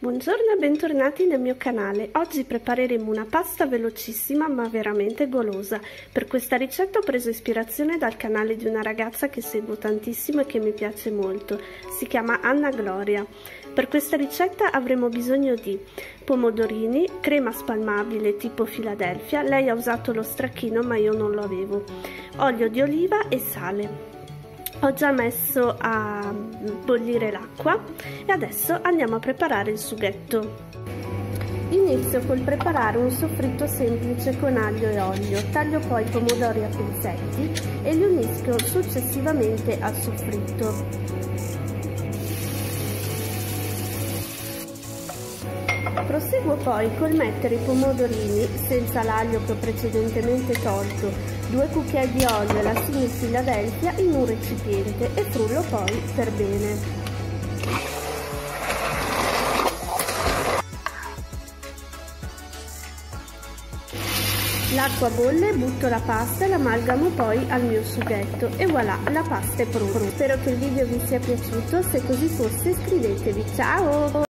Buongiorno e bentornati nel mio canale. Oggi prepareremo una pasta velocissima ma veramente golosa. Per questa ricetta ho preso ispirazione dal canale di una ragazza che seguo tantissimo e che mi piace molto. Si chiama Anna Gloria. Per questa ricetta avremo bisogno di pomodorini, crema spalmabile tipo Philadelphia, lei ha usato lo stracchino ma io non lo avevo, olio di oliva e sale ho già messo a bollire l'acqua e adesso andiamo a preparare il sughetto. Inizio col preparare un soffritto semplice con aglio e olio. Taglio poi i pomodori a pezzetti e li unisco successivamente al soffritto Proseguo poi col mettere i pomodorini, senza l'aglio che ho precedentemente tolto, due cucchiai di olio e la simil Philadelphia in un recipiente e frullo poi per bene. L'acqua bolle, butto la pasta e l'amalgamo poi al mio sughetto e voilà, la pasta è pronta. Spero che il video vi sia piaciuto, se così fosse iscrivetevi. Ciao!